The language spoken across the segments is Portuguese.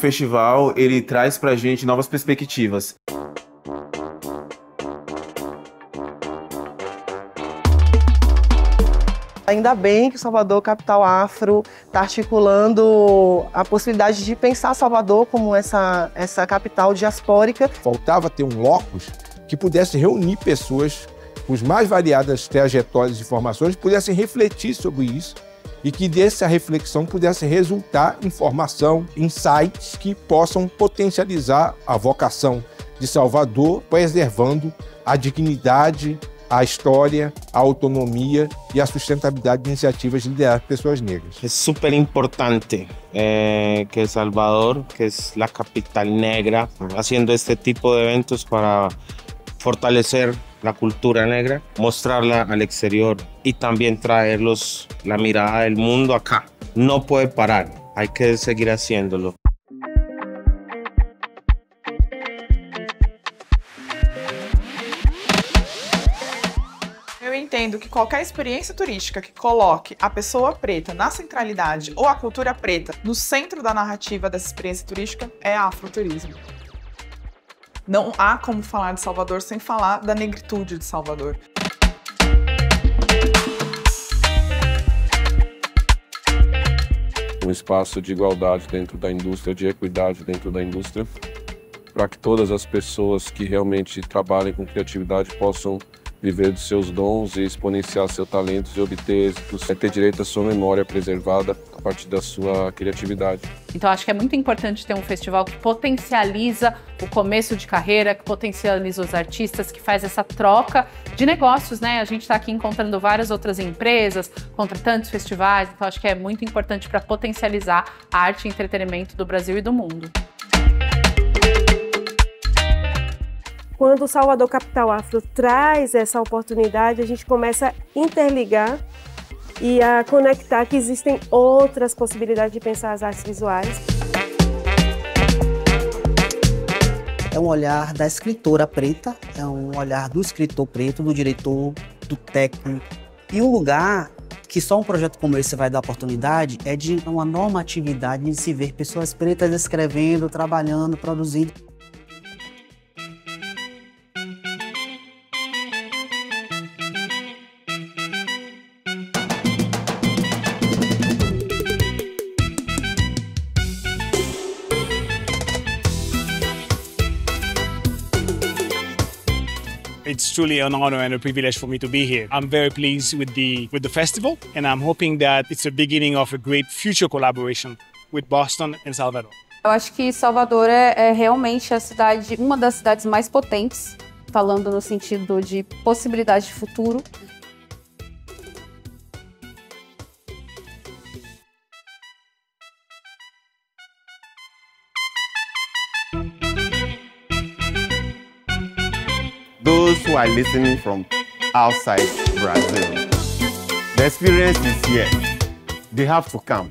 festival ele traz pra gente novas perspectivas. Ainda bem que Salvador, capital afro, está articulando a possibilidade de pensar Salvador como essa, essa capital diaspórica. Faltava ter um locus que pudesse reunir pessoas com as mais variadas trajetórias e formações, pudessem refletir sobre isso e que dessa reflexão pudesse resultar em formação, insights que possam potencializar a vocação de Salvador, preservando a dignidade, a história, a autonomia e a sustentabilidade de iniciativas lideradas por pessoas negras. É super importante eh, que Salvador, que é a capital negra, haciendo este tipo de eventos para fortalecer la cultura negra, mostrarla al exterior y también traerlos la mirada del mundo acá. No puede parar, hay que seguir haciéndolo. Entendo que qualquer experiência turística que coloque a pessoa preta na centralidade ou a cultura preta no centro da narrativa dessa experiência turística é afroturismo. Não há como falar de Salvador sem falar da negritude de Salvador. Um espaço de igualdade dentro da indústria, de equidade dentro da indústria, para que todas as pessoas que realmente trabalhem com criatividade possam viver dos seus dons e exponenciar seus talentos e obter êxitos, é ter direito à sua memória preservada a partir da sua criatividade. Então acho que é muito importante ter um festival que potencializa o começo de carreira, que potencializa os artistas, que faz essa troca de negócios, né? A gente está aqui encontrando várias outras empresas, contratantes, festivais, então acho que é muito importante para potencializar a arte e entretenimento do Brasil e do mundo. Quando o Salvador Capital Afro traz essa oportunidade, a gente começa a interligar e a conectar que existem outras possibilidades de pensar as artes visuais. É um olhar da escritora preta, é um olhar do escritor preto, do diretor, do técnico. E um lugar que só um projeto como esse vai dar oportunidade é de uma normatividade de se ver pessoas pretas escrevendo, trabalhando, produzindo. It's truly an honor and a privilege for me to be here. I'm very pleased with the with the festival and I'm hoping that it's the beginning of a great future collaboration with Boston and Salvador. Eu acho que Salvador é, é realmente a cidade, uma das cidades mais potentes, falando no sentido de possibilidade de futuro. Those who are listening from outside Brazil. The experience is here. They have to come.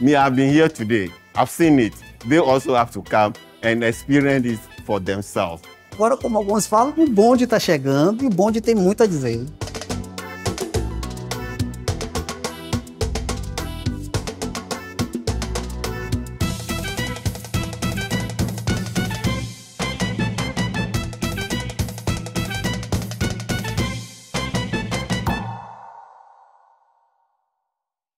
Me, I've been here today. I've seen it. They also have to come and experience it for themselves. Agora, como alguns falam, o bonde está chegando e o bonde tem muito a dizer.